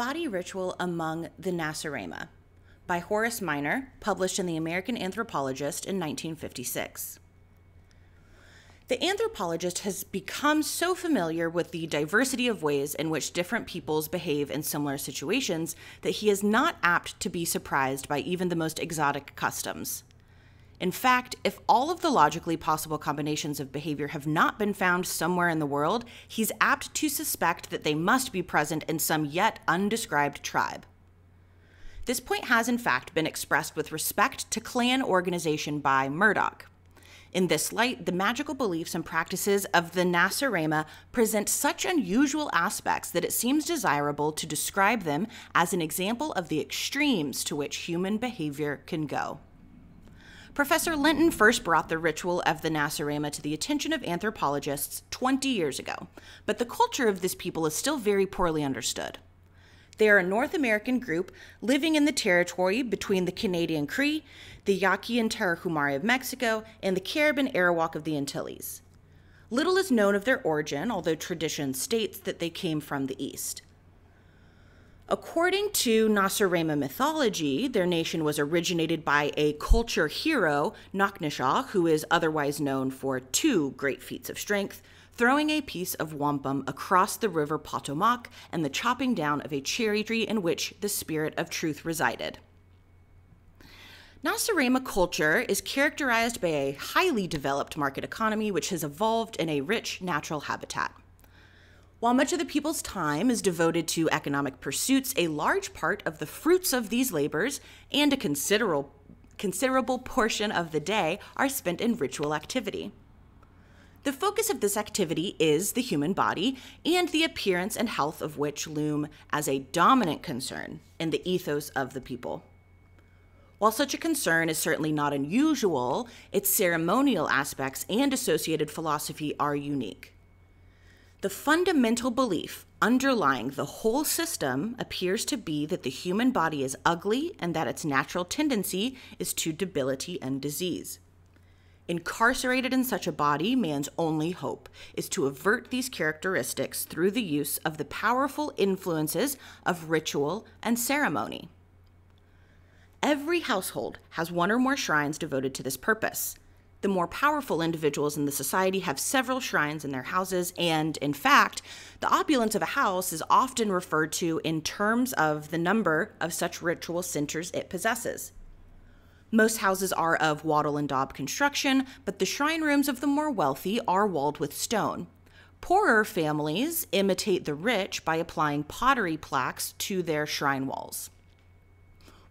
Body Ritual Among the Nacirema by Horace Miner, published in the American Anthropologist in 1956. The anthropologist has become so familiar with the diversity of ways in which different peoples behave in similar situations that he is not apt to be surprised by even the most exotic customs. In fact, if all of the logically possible combinations of behavior have not been found somewhere in the world, he's apt to suspect that they must be present in some yet undescribed tribe. This point has, in fact, been expressed with respect to clan organization by Murdock. In this light, the magical beliefs and practices of the Nacirema present such unusual aspects that it seems desirable to describe them as an example of the extremes to which human behavior can go. Professor Linton first brought the ritual of the Nacirema to the attention of anthropologists 20 years ago, but the culture of this people is still very poorly understood. They are a North American group living in the territory between the Canadian Cree, the Yaqui and Tarahumara of Mexico, and the Carib and Arawak of the Antilles. Little is known of their origin, although tradition states that they came from the east. According to Nacirema mythology, their nation was originated by a culture hero, Notgnihsaw, who is otherwise known for two great feats of strength throwing a piece of wampum across the river Potomac and the chopping down of a cherry tree in which the spirit of truth resided. Nacirema culture is characterized by a highly developed market economy which has evolved in a rich natural habitat. While much of the people's time is devoted to economic pursuits, a large part of the fruits of these labors and a considerable, considerable portion of the day are spent in ritual activity. The focus of this activity is the human body and the appearance and health of which loom as a dominant concern in the ethos of the people. While such a concern is certainly not unusual, its ceremonial aspects and associated philosophy are unique. The fundamental belief underlying the whole system appears to be that the human body is ugly and that its natural tendency is to debility and disease. Incarcerated in such a body, man's only hope is to avert these characteristics through the use of the powerful influences of ritual and ceremony. Every household has one or more shrines devoted to this purpose. The more powerful individuals in the society have several shrines in their houses, and in fact, the opulence of a house is often referred to in terms of the number of such ritual centers it possesses. Most houses are of wattle and daub construction, but the shrine rooms of the more wealthy are walled with stone. Poorer families imitate the rich by applying pottery plaques to their shrine walls.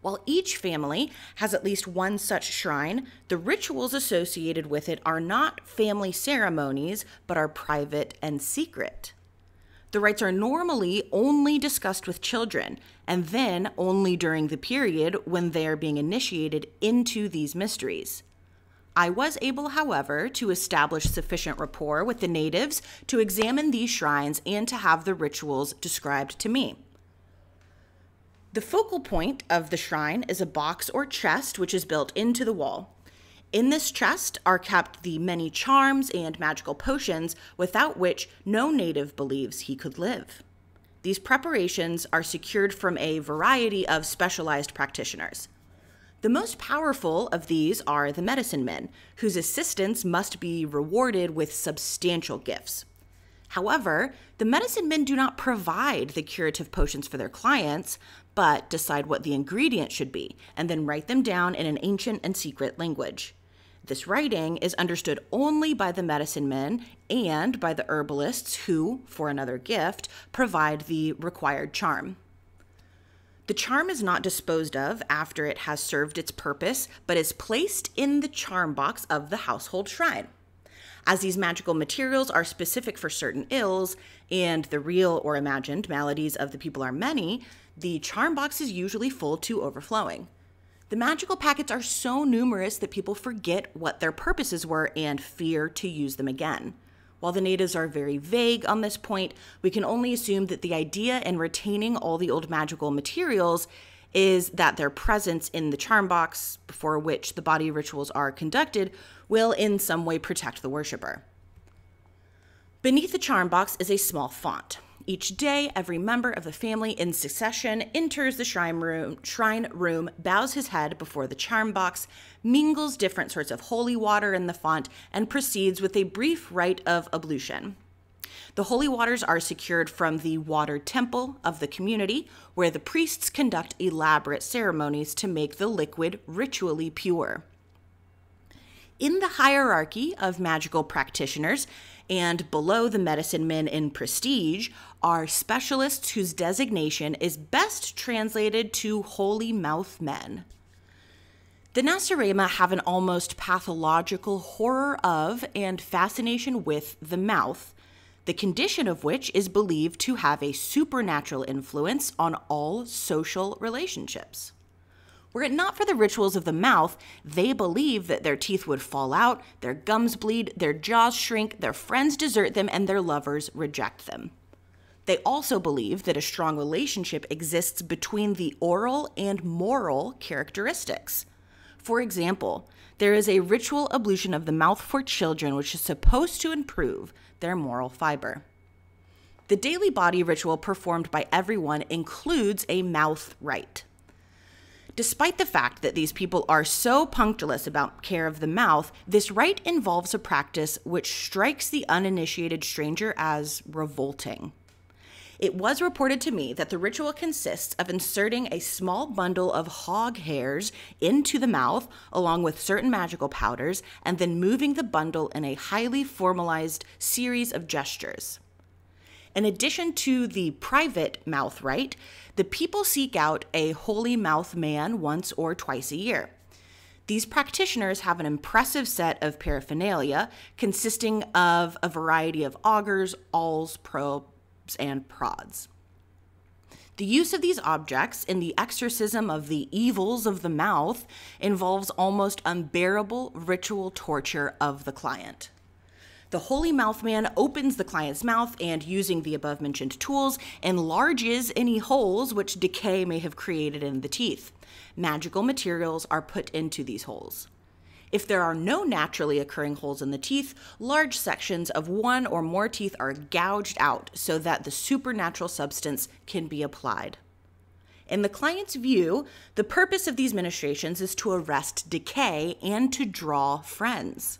While each family has at least one such shrine, the rituals associated with it are not family ceremonies, but are private and secret. The rites are normally only discussed with children, and then only during the period when they are being initiated into these mysteries. I was able, however, to establish sufficient rapport with the natives to examine these shrines and to have the rituals described to me. The focal point of the shrine is a box or chest which is built into the wall. In this chest are kept the many charms and magical potions without which no native believes he could live. These preparations are secured from a variety of specialized practitioners. The most powerful of these are the medicine men, whose assistants must be rewarded with substantial gifts. However, the medicine men do not provide the curative potions for their clients, but decide what the ingredients should be and then write them down in an ancient and secret language. This writing is understood only by the medicine men and by the herbalists who, for another gift, provide the required charm. The charm is not disposed of after it has served its purpose, but is placed in the charm box of the household shrine. As these magical materials are specific for certain ills, and the real or imagined maladies of the people are many, the charm box is usually full to overflowing. The magical packets are so numerous that people forget what their purposes were and fear to use them again. While the natives are very vague on this point, we can only assume that the idea in retaining all the old magical materials is that their presence in the charm box, before which the body rituals are conducted, will in some way protect the worshiper. Beneath the charm box is a small font. Each day, every member of the family in succession enters the shrine room, shrine room, bows his head before the charm box, mingles different sorts of holy water in the font, and proceeds with a brief rite of ablution. The holy waters are secured from the water temple of the community, where the priests conduct elaborate ceremonies to make the liquid ritually pure. In the hierarchy of magical practitioners, and below the medicine men in prestige are specialists whose designation is best translated to holy mouth men. The Nacirema have an almost pathological horror of and fascination with the mouth, the condition of which is believed to have a supernatural influence on all social relationships. Were it not for the rituals of the mouth, they believe that their teeth would fall out, their gums bleed, their jaws shrink, their friends desert them, and their lovers reject them. They also believe that a strong relationship exists between the oral and moral characteristics. For example, there is a ritual ablution of the mouth for children which is supposed to improve their moral fiber. The daily body ritual performed by everyone includes a mouth rite. Despite the fact that these people are so punctilious about care of the mouth, this rite involves a practice which strikes the uninitiated stranger as revolting. It was reported to me that the ritual consists of inserting a small bundle of hog hairs into the mouth, along with certain magical powders, and then moving the bundle in a highly formalized series of gestures. In addition to the private mouth rite, the people seek out a holy mouth man once or twice a year. These practitioners have an impressive set of paraphernalia consisting of a variety of augers, awls, and prods. The use of these objects in the exorcism of the evils of the mouth involves almost unbearable ritual torture of the client. The holy mouth man opens the client's mouth and, using the above mentioned tools, enlarges any holes which decay may have created in the teeth. Magical materials are put into these holes. If there are no naturally occurring holes in the teeth, large sections of one or more teeth are gouged out so that the supernatural substance can be applied. In the client's view, the purpose of these ministrations is to arrest decay and to draw friends.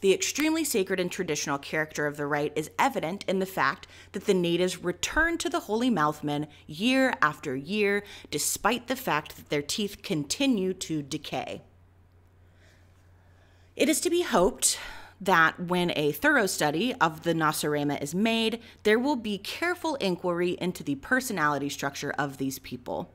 The extremely sacred and traditional character of the rite is evident in the fact that the natives return to the Holy Mouthmen year after year, despite the fact that their teeth continue to decay. It is to be hoped that when a thorough study of the Nacirema is made, there will be careful inquiry into the personality structure of these people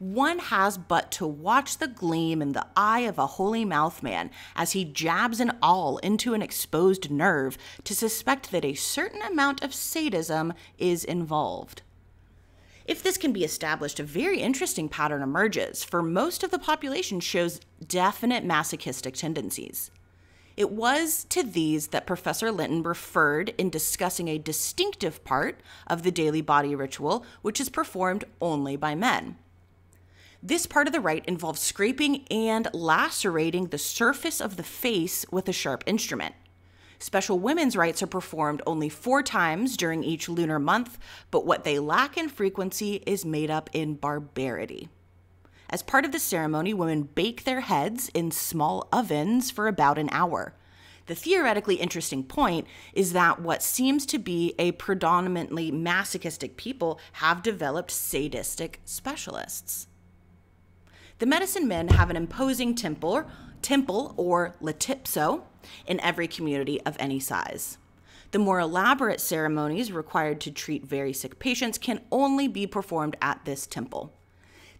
one has but to watch the gleam in the eye of a holy mouth man as he jabs an awl into an exposed nerve to suspect that a certain amount of sadism is involved. If this can be established, a very interesting pattern emerges, for most of the population shows definite masochistic tendencies. It was to these that Professor Linton referred in discussing a distinctive part of the daily body ritual, which is performed only by men. This part of the rite involves scraping and lacerating the surface of the face with a sharp instrument. Special women's rites are performed only four times during each lunar month, but what they lack in frequency is made up in barbarity. As part of the ceremony, women bake their heads in small ovens for about an hour. The theoretically interesting point is that what seems to be a predominantly masochistic people have developed sadistic specialists. The medicine men have an imposing temple, temple or latipso in every community of any size. The more elaborate ceremonies required to treat very sick patients can only be performed at this temple.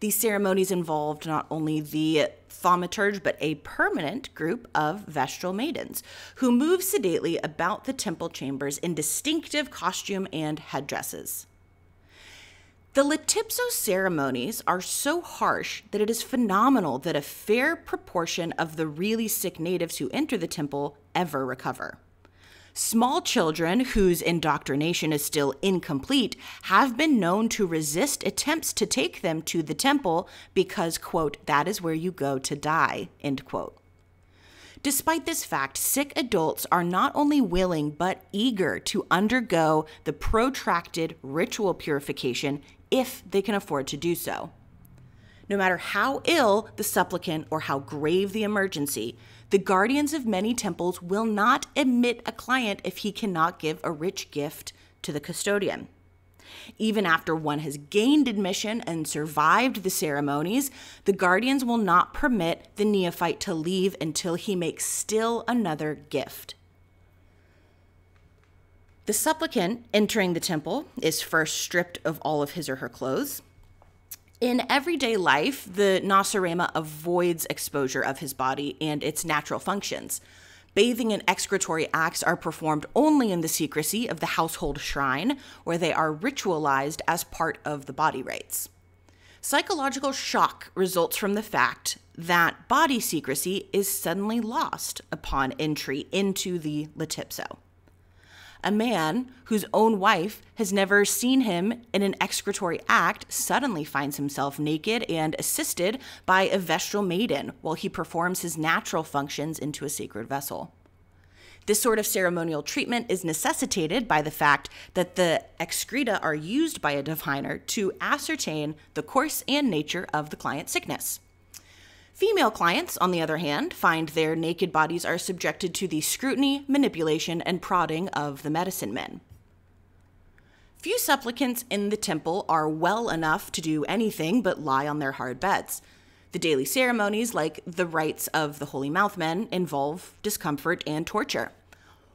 These ceremonies involved not only the thaumaturge, but a permanent group of Vestal maidens who move sedately about the temple chambers in distinctive costume and headdresses. The Latipso ceremonies are so harsh that it is phenomenal that a fair proportion of the really sick natives who enter the temple ever recover. Small children whose indoctrination is still incomplete have been known to resist attempts to take them to the temple because, quote, that is where you go to die, end quote. Despite this fact, sick adults are not only willing but eager to undergo the protracted ritual purification if they can afford to do so. No matter how ill the supplicant or how grave the emergency, the guardians of many temples will not admit a client if he cannot give a rich gift to the custodian. Even after one has gained admission and survived the ceremonies, the guardians will not permit the neophyte to leave until he makes still another gift. The supplicant entering the temple is first stripped of all of his or her clothes. In everyday life, the Nacirema avoids exposure of his body and its natural functions. Bathing and excretory acts are performed only in the secrecy of the household shrine, where they are ritualized as part of the body rites. Psychological shock results from the fact that body secrecy is suddenly lost upon entry into the Latipso a man whose own wife has never seen him in an excretory act suddenly finds himself naked and assisted by a vestal maiden while he performs his natural functions into a sacred vessel. This sort of ceremonial treatment is necessitated by the fact that the excreta are used by a diviner to ascertain the course and nature of the client's sickness. Female clients, on the other hand, find their naked bodies are subjected to the scrutiny, manipulation, and prodding of the medicine men. Few supplicants in the temple are well enough to do anything but lie on their hard beds. The daily ceremonies, like the rites of the holy mouthmen, involve discomfort and torture.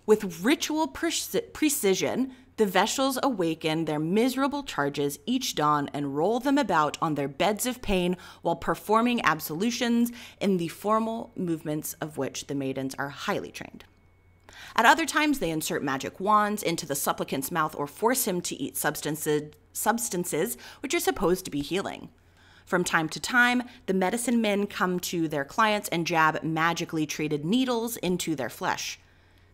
With ritual pre- precision, the Vestals awaken their miserable charges each dawn and roll them about on their beds of pain while performing absolutions in the formal movements of which the maidens are highly trained. At other times, they insert magic wands into the supplicant's mouth or force him to eat substances, substances which are supposed to be healing. From time to time, the medicine men come to their clients and jab magically treated needles into their flesh.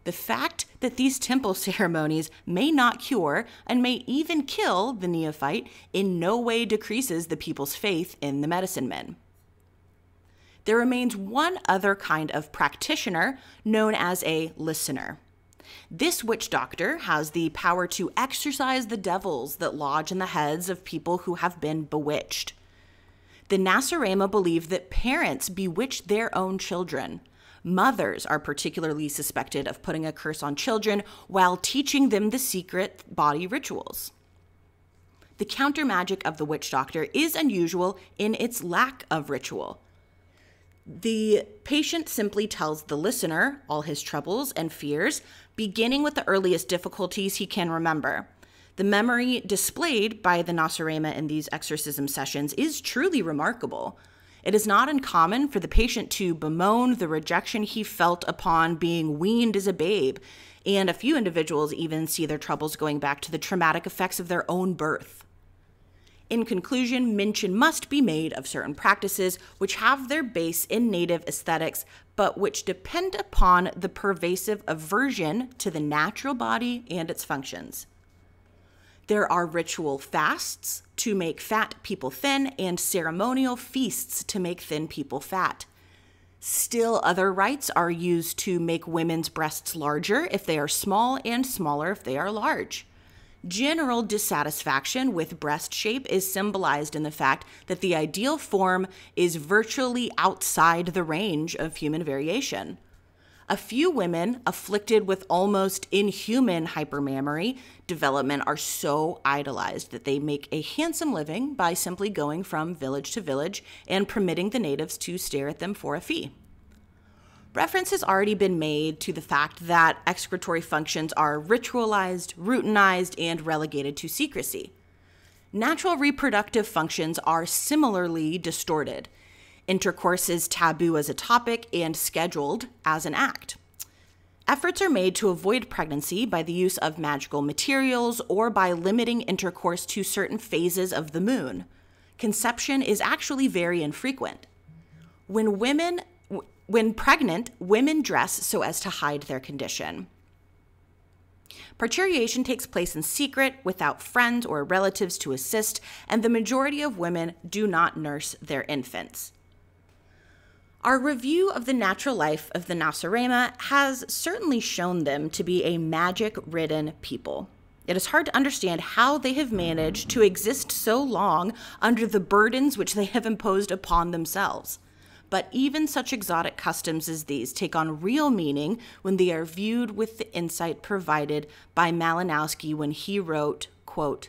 The fact that these temple ceremonies may not cure and may even kill the neophyte in no way decreases the people's faith in the medicine men. There remains one other kind of practitioner known as a listener. This witch doctor has the power to exorcise the devils that lodge in the heads of people who have been bewitched. The Nacirema believe that parents bewitch their own children Mothers are particularly suspected of putting a curse on children while teaching them the secret body rituals. The counter magic of the witch doctor is unusual in its lack of ritual. The patient simply tells the listener all his troubles and fears, beginning with the earliest difficulties he can remember. The memory displayed by the Nacirema in these exorcism sessions is truly remarkable. It is not uncommon for the patient to bemoan the rejection he felt upon being weaned as a babe, and a few individuals even see their troubles going back to the traumatic effects of their own birth. In conclusion, mention must be made of certain practices which have their base in native aesthetics, but which depend upon the pervasive aversion to the natural body and its functions. There are ritual fasts to make fat people thin and ceremonial feasts to make thin people fat. Still, other rites are used to make women's breasts larger if they are small and smaller if they are large. General dissatisfaction with breast shape is symbolized in the fact that the ideal form is virtually outside the range of human variation. A few women afflicted with almost inhuman hypermammary development are so idolized that they make a handsome living by simply going from village to village and permitting the natives to stare at them for a fee. Reference has already been made to the fact that excretory functions are ritualized, routinized, and relegated to secrecy. Natural reproductive functions are similarly distorted Intercourse is taboo as a topic and scheduled as an act. Efforts are made to avoid pregnancy by the use of magical materials or by limiting intercourse to certain phases of the moon. Conception is actually very infrequent. When women when pregnant, women dress so as to hide their condition. Parturiation takes place in secret without friends or relatives to assist, and the majority of women do not nurse their infants. Our review of the natural life of the Nacirema has certainly shown them to be a magic ridden people. It is hard to understand how they have managed to exist so long under the burdens which they have imposed upon themselves. But even such exotic customs as these take on real meaning when they are viewed with the insight provided by Malinowski when he wrote, quote,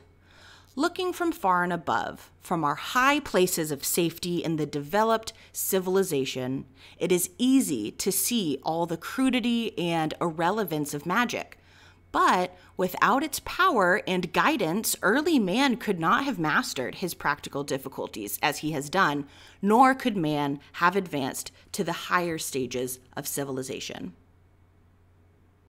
Looking from far and above, from our high places of safety in the developed civilization, it is easy to see all the crudity and irrelevance of magic but without its power and guidance, early man could not have mastered his practical difficulties as he has done, nor could man have advanced to the higher stages of civilization.